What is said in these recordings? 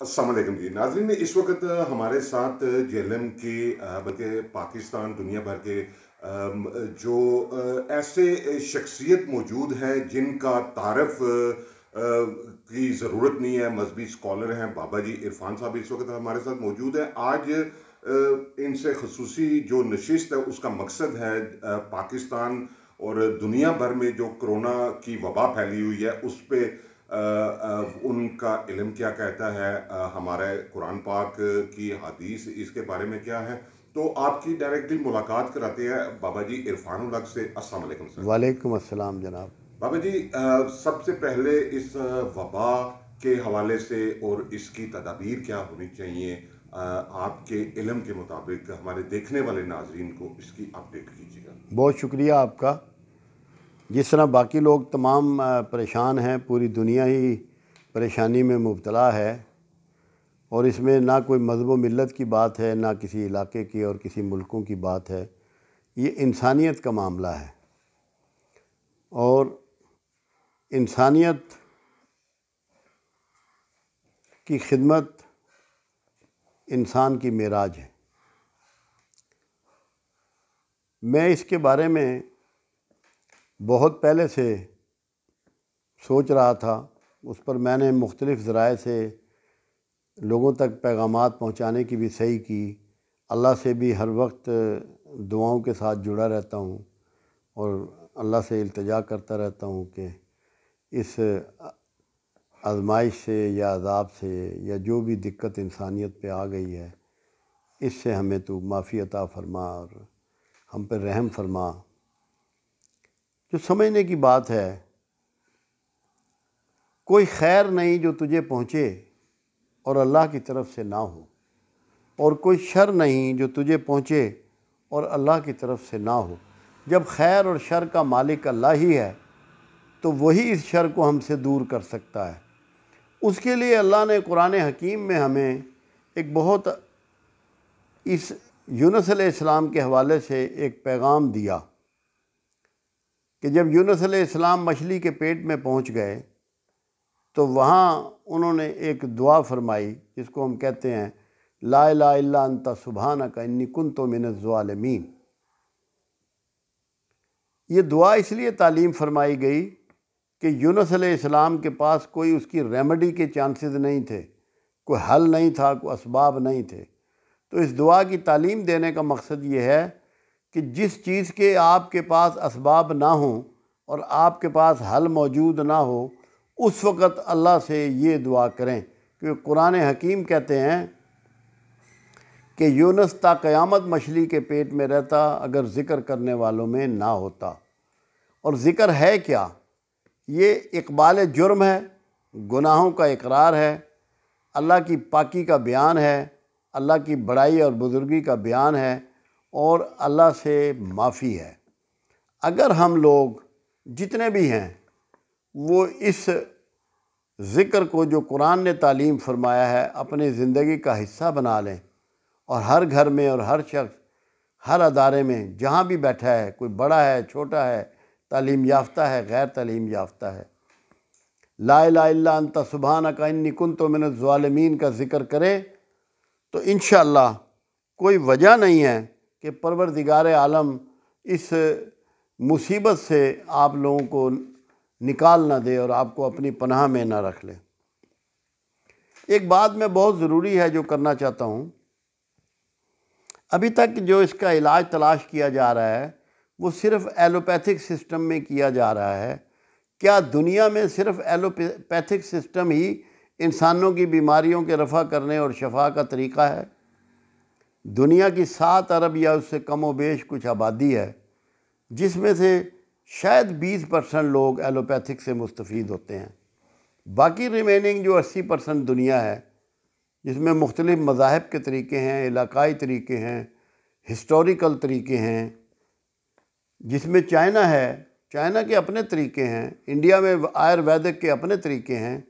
असलम जी। नाजरीन इस वक्त हमारे साथ जेलम के बल्कि पाकिस्तान दुनिया भर के जो ऐसे शख्सियत मौजूद हैं जिनका तारफ़ की ज़रूरत नहीं है। मजहबी स्कॉलर हैं, बाबा जी इरफान साहब इस वक्त हमारे साथ मौजूद हैं। आज इनसे खसूसी जो नशिस्त है, उसका मकसद है पाकिस्तान और दुनिया भर में जो कोरोना की वबा फैली हुई है, उस पर उनका इलम क्या कहता है? हमारे कुरान पाक की हदीस इसके बारे में क्या है? तो आपकी डायरेक्टली मुलाकात कराते हैं बाबा जी इरफान उलग से अस्सलाम वालेकुम सर। वालेकुम अस्सलाम जनाब। बाबा जी सबसे पहले इस वबा के हवाले से और इसकी तदाबीर क्या होनी चाहिए? आपके इलम के मुताबिक हमारे देखने वाले नाजरीन को इसकी अपडेट कीजिएगा। बहुत शुक्रिया आपका। जिस तरह बाकी लोग तमाम परेशान हैं, पूरी दुनिया ही परेशानी में मुबतला है और इसमें ना कोई मज़हब मिलत की बात है, ना किसी इलाके की और किसी मुल्कों की बात है। ये इंसानियत का मामला है और इंसानियत की खिदमत इंसान की मेराज है। मैं इसके बारे में बहुत पहले से सोच रहा था, उस पर मैंने मुख्तलिफ़ ज़राए से लोगों तक पैगाम पहुँचाने की भी सही की। अल्लाह से भी हर वक्त दुआओं के साथ जुड़ा रहता हूँ और अल्लाह से इल्तजा करता रहता हूँ कि इस आजमाइश से या अजाब से या जो भी दिक्कत इंसानियत पे आ गई है, इससे हमें तो माफ़ी अता फरमा और हम पर रहम फरमा। जो समझने की बात है, कोई खैर नहीं जो तुझे पहुँचे और अल्लाह की तरफ़ से ना हो, और कोई शर नहीं जो तुझे पहुँचे और अल्लाह की तरफ़ से ना हो। जब खैर और शर का मालिक अल्लाह ही है तो वही इस शर को हमसे दूर कर सकता है। उसके लिए अल्लाह ने कुरान हकीम में हमें एक बहुत इस यूनस के हवाले से एक पैगाम दिया। कि जब यूनुस इस्लाम मछली के पेट में पहुँच गए तो वहाँ उन्होंने एक दुआ फरमाई, जिसको हम कहते हैं, ला ला अंता सुबहाना का इन्नी कुन तो मिनज़ालमीन ये दुआ इसलिए तालीम फरमाई गई कि यूनुस इस्लाम के पास कोई उसकी रेमेडी के चांसेस नहीं थे, कोई हल नहीं था, कोई इसबाब नहीं थे। तो इस दुआ की तालीम देने का मकसद ये है कि जिस चीज़ के आपके पास इसबाब ना हो और आपके पास हल मौजूद ना हो, उस वक़्त अल्लाह से ये दुआ करें। क्योंकि कुरान हकीम कहते हैं कि यूनस ता क़यामत मछली के पेट में रहता अगर ज़िक्र करने वालों में ना होता। और ज़िक्र है क्या? ये इकबाल जुर्म है, गुनाहों का इकरार है, अल्लाह की पाकी का बयान है, अल्लाह की बड़ाई और बुज़ुर्गी का बयान है और अल्लाह से माफ़ी है। अगर हम लोग जितने भी हैं, वो इस ज़िक्र को जो कुरान ने तालीम फरमाया है, अपनी ज़िंदगी का हिस्सा बना लें और हर घर में और हर शख्स, हर अदारे में जहाँ भी बैठा है, कोई बड़ा है, छोटा है, तालीम याफ्ता है, गैर तालीम याफ्ता है। ला ला अंत सुबहाना का इन निकुन तो मैंने का ज़िक्र करे तो इन कोई वजह नहीं है कि परवरदिगार आलम, इस मुसीबत से आप लोगों को निकाल ना दे और आपको अपनी पनाह में ना रख ले। एक बात में बहुत ज़रूरी है जो करना चाहता हूँ। अभी तक जो इसका इलाज तलाश किया जा रहा है, वो सिर्फ़ एलोपैथिक सिस्टम में किया जा रहा है। क्या दुनिया में सिर्फ़ एलोपैथिक सिस्टम ही इंसानों की बीमारियों के रफ़ा करने और शफा का तरीक़ा है? दुनिया की सात अरब या उससे कम व बेश कुछ आबादी है, जिसमें से शायद बीस परसेंट लोग एलोपैथिक से मुस्तफ़ होते हैं। बाकी रिमेनिंग जो अस्सी परसेंट दुनिया है, जिसमें मुख्तलिफ़ मज़ाहब के तरीके हैं, इलाकाई तरीके हैं हिस्टोरिकल तरीके हैं, जिसमें चाइना है, चाइना के अपने तरीके हैं, इंडिया में आयुर्वेदिक के अपने तरीके हैं,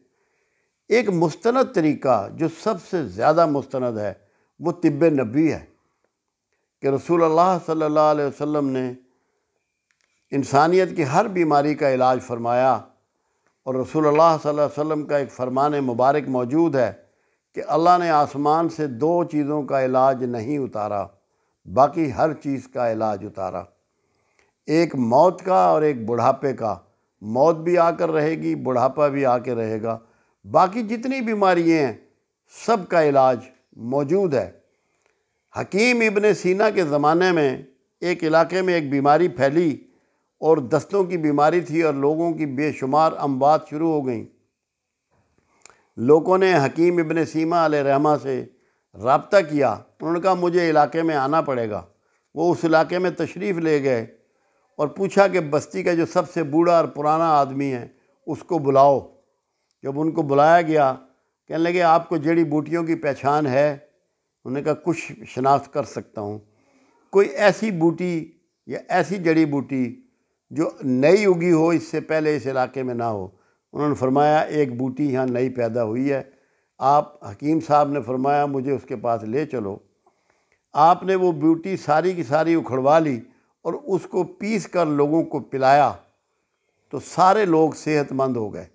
एक मुस्ंद तरीका जो सबसे ज़्यादा मुस्ंद है वो तिब नबी है कि रसूल अल्लाह सल्लल्लाहु अलैहि वसल्लम ने इंसानियत की हर बीमारी का इलाज फरमाया और रसूल अल्लाह सल्लल्लाहु अलैहि वसल्लम का एक फ़रमान मुबारक मौजूद है कि अल्लाह ने आसमान से दो चीज़ों का इलाज नहीं उतारा, बाकी हर चीज़ का इलाज उतारा। एक मौत का और एक बुढ़ापे का। मौत भी आकर रहेगी, बुढ़ापा भी आकर रहेगा। बाकी जितनी बीमारियाँ हैं, सब का इलाज मौजूद है। हकीम इबन सीना के ज़माने में एक इलाके में एक बीमारी फैली और दस्तों की बीमारी थी और लोगों की बेशुमार अमवात शुरू हो गई। लोगों ने हकीम इबन सीमा रहमा से रबता किया। उन्होंने कहा, मुझे इलाके में आना पड़ेगा। वो उस इलाके में तशरीफ़ ले गए और पूछा कि, बस्ती का जो सबसे बूढ़ा और पुराना आदमी है, उसको बुलाओ। जब उनको बुलाया गया कहने लगे, आपको जड़ी बूटियों की पहचान है उन्होंने कहा कुछ शनाख्त कर सकता हूँ। कोई ऐसी बूटी या ऐसी जड़ी बूटी जो नई उगी हो, इससे पहले इस इलाके में ना हो। उन्होंने फरमाया, एक बूटी यहाँ नई पैदा हुई है। आप, हकीम साहब ने फरमाया, मुझे उसके पास ले चलो। आपने वो बूटी सारी की सारी उखड़वा ली और उसको पीस कर लोगों को पिलाया तो सारे लोग सेहतमंद हो गए।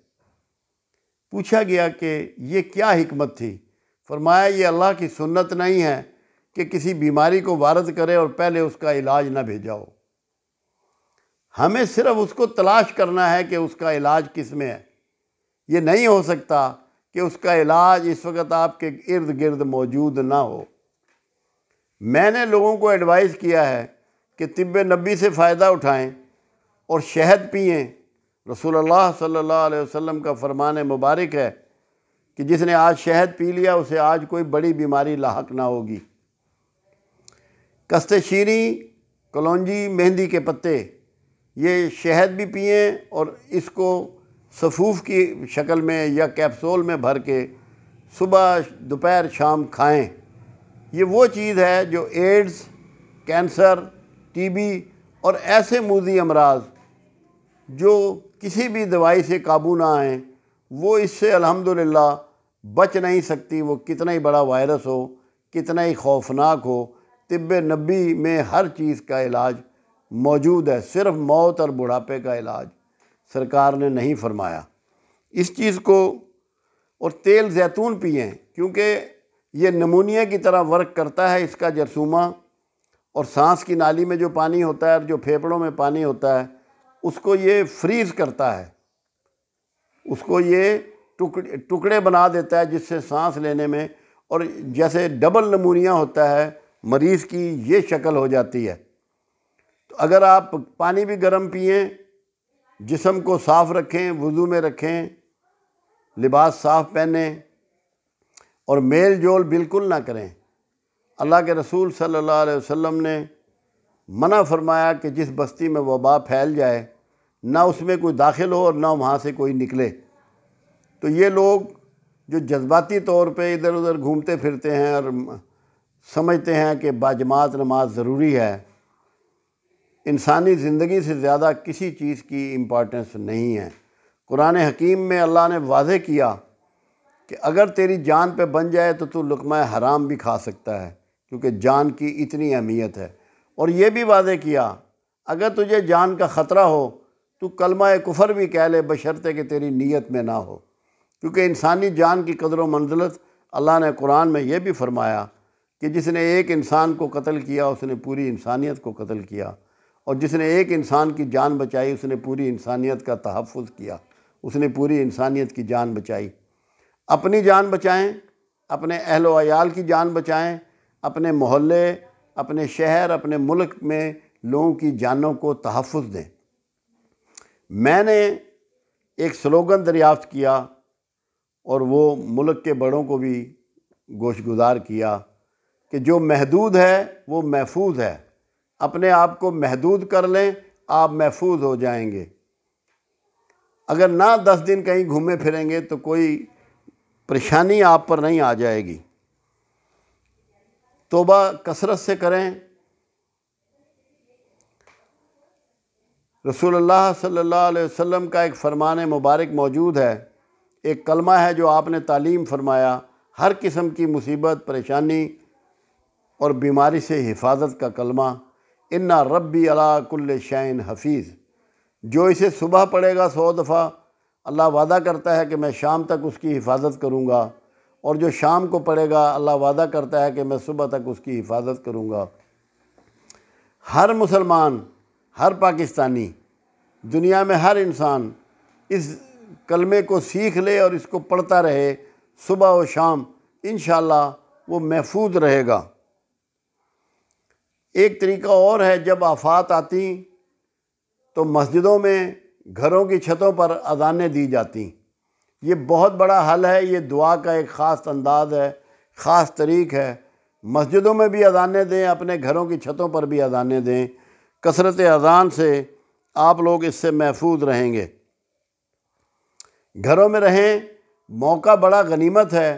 पूछा गया कि ये क्या हिकमत थी? फरमाया, ये अल्लाह की सुन्नत नहीं है कि किसी बीमारी को वारद करे और पहले उसका इलाज ना भेजाओ। हमें सिर्फ़ उसको तलाश करना है कि उसका इलाज किसमें है। ये नहीं हो सकता कि उसका इलाज इस वक्त आपके इर्द गिर्द मौजूद ना हो। मैंने लोगों को एडवाइस किया है कि तिब्ब नबी से फ़ायदा उठाएँ और शहद पिए सल्लल्लाहु अलैहि वसल्लम का फरमान मुबारक है कि जिसने आज शहद पी लिया, उसे आज कोई बड़ी बीमारी लाक ना होगी। कस्ते शीरी कलौजी, मेहंदी के पत्ते, ये शहद भी पिए और इसको सफूफ की शक्ल में या कैप्सूल में भर के सुबह, दोपहर, शाम खाएँ। ये वो चीज़ है जो एड्स, कैंसर, टीबी और ऐसे मूजी अमराज जो किसी भी दवाई से काबू ना आए, वो इससे अल्हम्दुलिल्लाह बच नहीं सकती, वो कितना ही बड़ा वायरस हो, कितना ही खौफनाक हो तिब नबी में हर चीज़ का इलाज मौजूद है, सिर्फ़ मौत और बुढ़ापे का इलाज सरकार ने नहीं फरमाया। इस चीज़ को और तेल जैतून पिए, क्योंकि ये नमूनिया की तरह वर्क करता है, इसका जरसूमा और सांस की नाली में जो पानी होता है और जो फेफड़ों में पानी होता है उसको ये फ्रीज़ करता है। उसको ये टुकड़े टुकड़े बना देता है जिससे सांस लेने में और जैसे डबल नमूनिया होता है, मरीज़ की ये शक्ल हो जाती है। तो अगर आप पानी भी गर्म पिए, जिसम को साफ़ रखें, वज़ू में रखें, लिबास साफ़ पहने और मेल जोल बिल्कुल ना करें, अल्लाह के रसूल सल्लल्लाहु अलैहि वसल्लम ने मना फरमाया कि जिस बस्ती में वबा फैल जाए ना उसमें कोई दाखिल हो और ना वहाँ से कोई निकले। तो ये लोग जो जज्बाती तौर पे इधर उधर घूमते फिरते हैं और समझते हैं कि बाजमात नमाज़ ज़रूरी है, इंसानी ज़िंदगी से ज़्यादा किसी चीज़ की इम्पोर्टेंस नहीं है। कुरान हकीम में अल्लाह ने वाजे किया कि अगर तेरी जान पे बन जाए तो तू लुकमा हराम भी खा सकता है, क्योंकि जान की इतनी अहमियत है। और ये भी वादे किया, अगर तुझे जान का ख़तरा हो तो कलमा कुफर भी कह ले, बशर्ते कि तेरी नीयत में ना हो। क्योंकि इंसानी जान की कदर मंजिलत अल्लाह ने कुरान में यह भी फरमाया कि जिसने एक इंसान को कत्ल किया, उसने पूरी इंसानियत को कत्ल किया। और जिसने एक इंसान की जान बचाई, उसने पूरी इंसानियत का तहफ़ किया। उसने पूरी इंसानियत की जान बचाई। अपनी जान बचाएँ, अपने अहल वयाल की जान बचाएँ, अपने मोहल्ले, अपने शहर, अपने मुल्क में लोगों की जानों को तहफ़ दें। मैंने एक स्लोगन दरियाफ्त किया और वो मुल्क के बड़ों को भी गोशगुजार किया कि जो महदूद है, वो महफूज है। अपने आप को महदूद कर लें, आप महफूज हो जाएँगे। अगर ना दस दिन कहीं घूमे फिरेंगे तो कोई परेशानी आप पर नहीं आ जाएगी। तोबा कसरत से करें रसूलुल्लाह सल्लल्लाहु अलैहि वसल्लम का एक फ़रमान मुबारक मौजूद है। एक कलमा है जो आपने तालीम फरमाया, हर किस्म की मुसीबत, परेशानी और बीमारी से हिफाजत का कलमा। इन्ना रब्बी अला कुल्ल हफीज़। जो इसे सुबह पढ़ेगा सौ दफ़ा, अल्लाह वादा करता है कि मैं शाम तक उसकी हिफाजत करूँगा। और जो शाम को पढ़ेगा, अल्लाह वादा करता है कि मैं सुबह तक उसकी हिफाजत करूँगा। हर मुसलमान हर पाकिस्तानी दुनिया में हर इंसान इस कलमे को सीख ले और इसको पढ़ता रहे, सुबह और शाम इन वो महफूज रहेगा। एक तरीका और है, जब आफात आती तो मस्जिदों में घरों की छतों पर अजानें दी जाती। ये बहुत बड़ा हल है, ये दुआ का एक ख़ास अंदाज है, ख़ास तरीक है। मस्जिदों में भी अजानें दें, अपने घरों की छतों पर भी अजानें दें। कसरत अजान से आप लोग इससे महफूज रहेंगे। घरों में रहें, मौका बड़ा गनीमत है।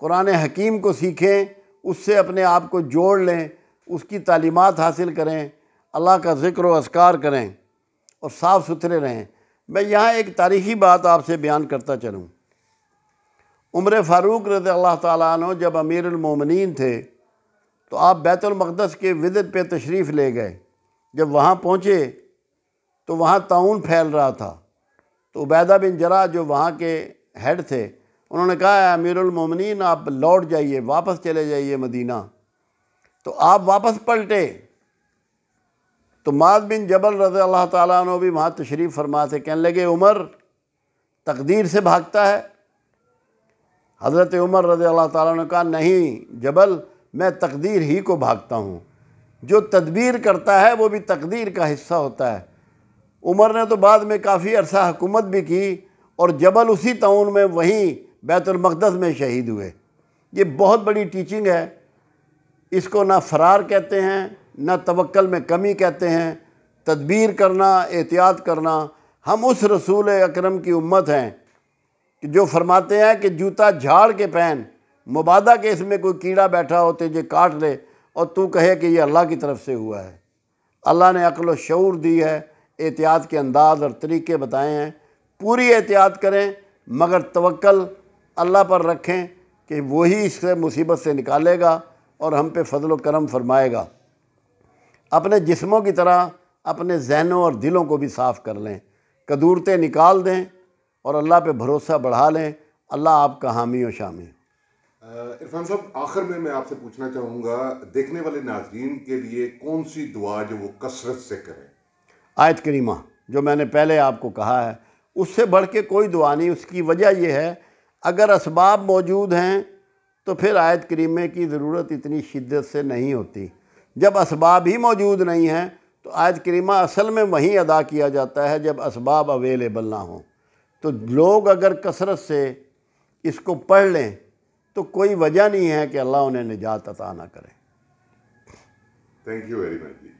कुरान हकीम को सीखें, उससे अपने आप को जोड़ लें, उसकी तालीमत हासिल करें, अल्लाह का ज़िक्र असकार करें और साफ़ सुथरे रहें। मैं यहाँ एक तारीख़ी बात आपसे बयान करता चलूँ। उम्र फ़ारूक रज़ी अल्लाह तु जब अमीरमिन थे तो आप बैतुलमक़दस के विदत पे तशरीफ़ ले गए। जब वहाँ पहुँचे तो वहाँ ताउन फैल रहा था। तो उबैदा बिन जरा जो वहाँ के हेड थे, उन्होंने कहा अमीरमिन आप लौट जाइए, वापस चले जाइए मदीना। तो आप वापस पलटे। तो माद बिन जबल रज़ी अल्लाह ताली भी वहाँ तशरीफ़ फरमा थे कहने लगे, उमर तकदीर से भागता है। हज़रत उमर रज़ी अल्लाह ताली ने कहा, नहीं जबल, मैं तकदीर ही को भागता हूँ। जो तदबीर करता है, वो भी तकदीर का हिस्सा होता है। उमर ने तो बाद में काफ़ी अरसा हुकूमत भी की और जबल उसी तउन में वहीं बैतुलमक़दस में शहीद हुए। ये बहुत बड़ी टीचिंग है। इसको ना फ़रार कहते हैं, ना तवक्ल में कमी कहते हैं। तदबीर करना, एहतियात करना, हम उस रसूल अकरम की उम्मत हैं कि जो फरमाते हैं कि जूता झाड़ के पहन, मुबादा के इसमें कोई कीड़ा बैठा हो तुझे काट ले और तू कहे कि ये अल्लाह की तरफ़ से हुआ है। अल्लाह ने अक्ल शूर दी है, एहतियात के अंदाज और तरीके बताए हैं। पूरी एहतियात करें, मगर तवक्ल अल्लाह पर रखें कि वही इससे मुसीबत से निकालेगा और हम पे फजल करम फरमाएगा। अपने जिस्मों की तरह अपने जहनों और दिलों को भी साफ़ कर लें। कदूरतें निकाल दें और अल्लाह पे भरोसा बढ़ा लें। अल्लाह आपका हामी और शामी। इरफान साहब, आखिर में मैं आपसे पूछना चाहूँगा, देखने वाले नाजरीन के लिए कौन सी दुआ जो वो कसरत से करें? आयत करीमा, जो मैंने पहले आपको कहा है, उससे बढ़ के कोई दुआ नहीं, उसकी वजह यह है, अगर इसबाब मौजूद हैं तो फिर आयत करीमे की ज़रूरत इतनी शिद्दत से नहीं होती। जब इसबाब ही मौजूद नहीं हैं तो आयत करीमा असल में वहीं अदा किया जाता है, जब इसबाब अवेलेबल ना हो। तो लोग अगर कसरत से इसको पढ़ लें तो कोई वजह नहीं है कि अल्लाह उन्हें निजात अता ना करे। Thank you very much ji.